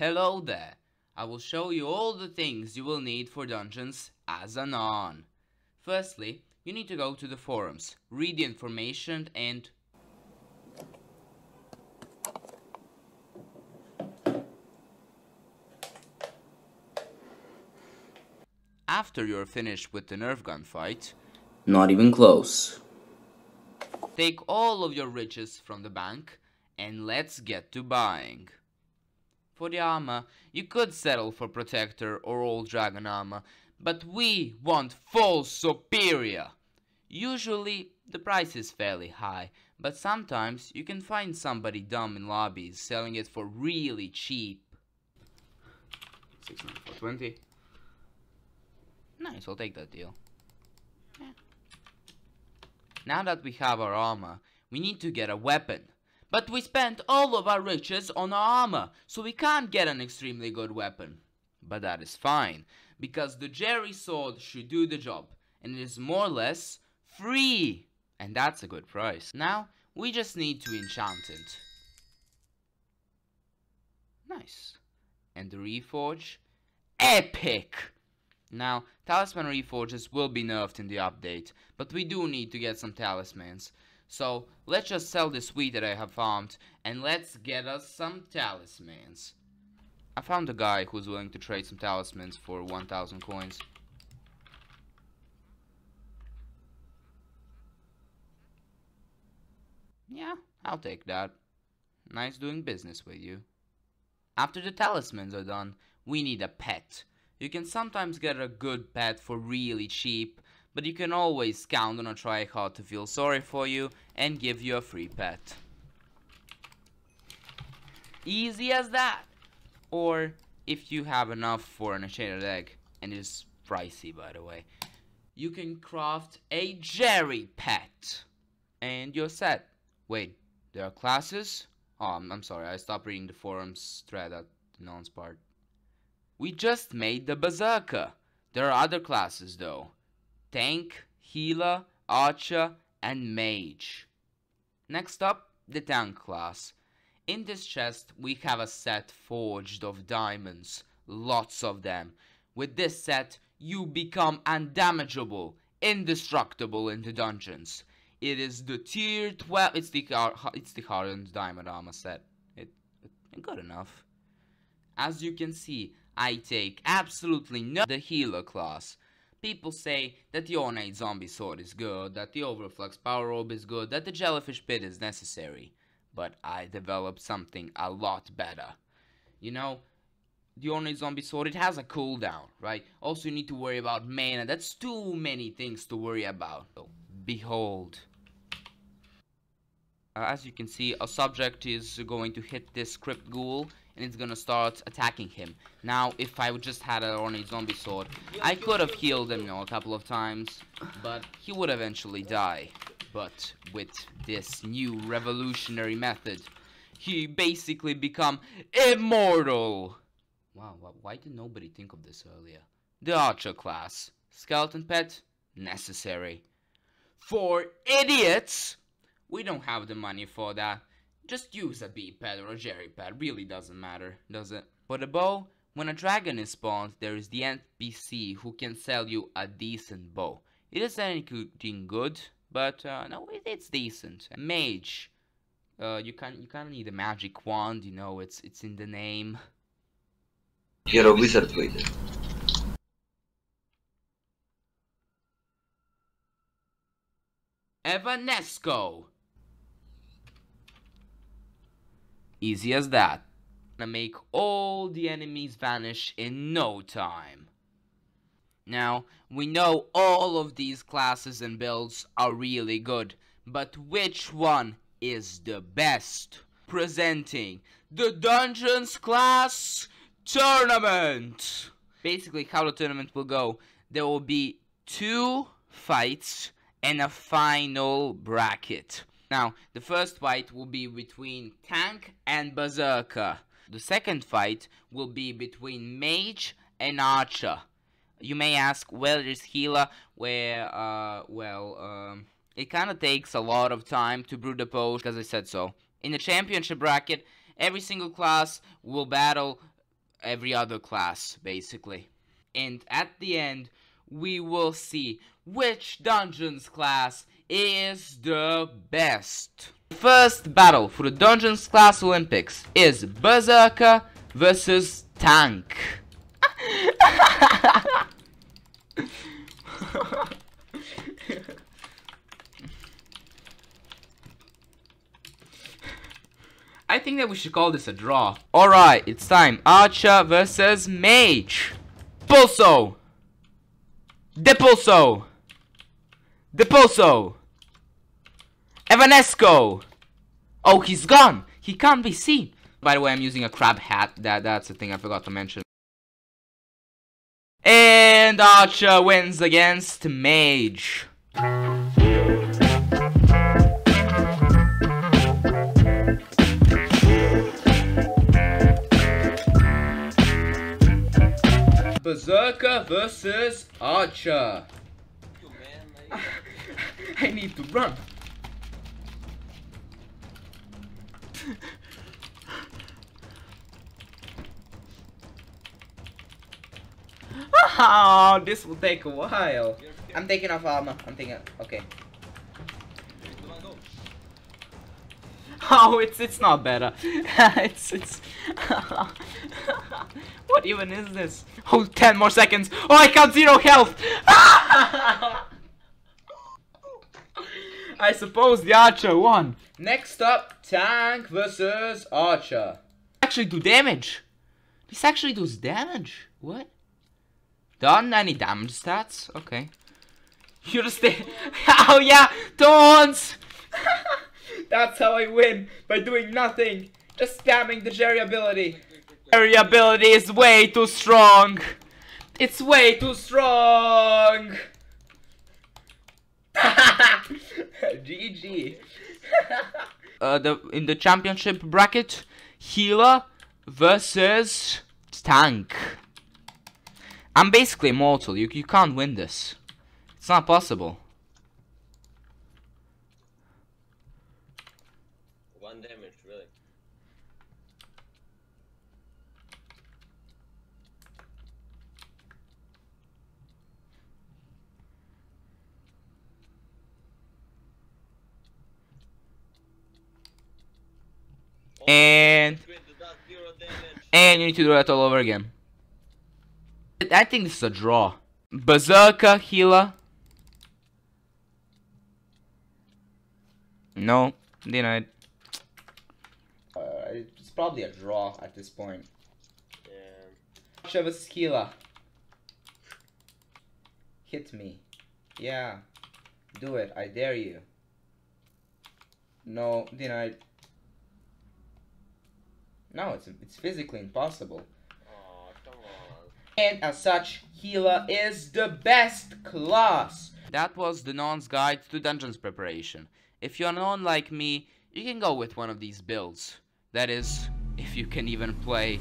Hello there. I will show you all the things you will need for dungeons as a non. Firstly, you need to go to the forums, read the information and After you're finished with the Nerf gun fight, Not even close. take all of your riches from the bank and let's get to buying. For the armor, you could settle for Protector or Old Dragon armor, but we want full Superior. Usually, the price is fairly high, but sometimes you can find somebody dumb in lobbies selling it for really cheap. 69420. Nice, I'll take that deal. Yeah. Now that we have our armor, we need to get a weapon. But we spent all of our riches on our armor, so we can't get an extremely good weapon. But that is fine, because the Jerry sword should do the job, and it is more or less free. And that's a good price. Now, we just need to enchant it. Nice. And the Reforge? Epic! Now, talisman reforges will be nerfed in the update, but we do need to get some talismans. So, let's just sell this wheat that I have farmed, and let's get us some talismans. I found a guy who's willing to trade some talismans for 1000 coins. Yeah, I'll take that. Nice doing business with you. After the talismans are done, we need a pet. You can sometimes get a good pet for really cheap, but you can always count on a tryhard to feel sorry for you and give you a free pet. Easy as that! Or, if you have enough for an enchanted egg, and it's pricey by the way, you can craft a Jerry pet. And you're set. Wait, there are classes? Oh, I'm, I'm sorry, I stopped reading the forums thread at the nonce part. We just made the Berserker. There are other classes though. Tank, Healer, Archer, and Mage. Next up, the Tank class. In this chest, we have a set forged of diamonds. Lots of them. With this set, you become undamageable, indestructible in the dungeons. It is the tier 12, it's the, it's the hardened diamond armor set. It, it, good enough. As you can see, I take absolutely no the healer class. People say that the ornate zombie sword is good, that the overflux power orb is good, that the jellyfish pet is necessary. But I developed something a lot better. You know, the ornate zombie sword, it has a cooldown, right? Also, you need to worry about mana. That's too many things to worry about. So, behold. Uh, as you can see, a subject is going to hit this crypt ghoul and it's gonna start attacking him. Now, if I would just had an ornate zombie sword, I could have healed him, you know, a couple of times, but he would eventually die. But with this new revolutionary method, he basically become immortal. Wow, why did nobody think of this earlier? The archer class. Skeleton pet? Necessary. For idiots? We don't have the money for that. Just use a pet or a Jerry-pad, really doesn't matter, does it? For the bow, when a dragon is spawned, there is the NPC who can sell you a decent bow. It isn't anything good, but uh, no, it, it's decent. Mage, uh, you can you kind of need a magic wand, you know, it's it's in the name. Hero wizard wait. Evanesco. Easy as that. Gonna make all the enemies vanish in no time. Now, we know all of these classes and builds are really good, but which one is the best? Presenting the Dungeons Class Tournament! Basically, how the tournament will go, there will be two fights and a final bracket. Now, the first fight will be between Tank and Berserker. The second fight will be between Mage and Archer. You may ask, where is Healer? Where, uh, well, um, it kind of takes a lot of time to brew the post, because I said so. In the championship bracket, every single class will battle every other class, basically. And at the end, we will see which Dungeons class is the best. First battle for the Dungeons class Olympics is Berserker versus Tank. I think that we should call this a draw. Alright, it's time. Archer versus Mage. Pulso. Depulso. Depulso. Evanesco. Oh, he's gone. He can't be seen. By the way, I'm using a crab hat. That That's the thing I forgot to mention. And Archer wins against Mage. Berserker versus Archer. I need to run. Oh, this will take a while. I'm taking off armor. I'm taking. Okay. Oh, it's it's not better. it's it's. what even is this? Oh, 10 more seconds. Oh, I count zero health. I suppose the archer won. Next up, tank versus archer. Actually do damage. This actually does damage. What? Done any damage stats? Okay. You're just Oh yeah, Taunts! That's how I win, by doing nothing. Just spamming the Jerry ability. Jerry ability is way too strong. It's way too strong. GG. uh, the in the championship bracket, healer versus tank. I'm basically immortal. You you can't win this. It's not possible. One damage, really. And and you need to do that all over again. I think this is a draw. Berserker healer. No, denied. Uh, it's probably a draw at this point. Yeah. Travis healer. Hit me. Yeah. Do it. I dare you. No, denied. No, it's it's physically impossible. Oh. And as such, Healer is the best class. That was the Non's guide to dungeons preparation. If you're a non like me, you can go with one of these builds. That is, if you can even play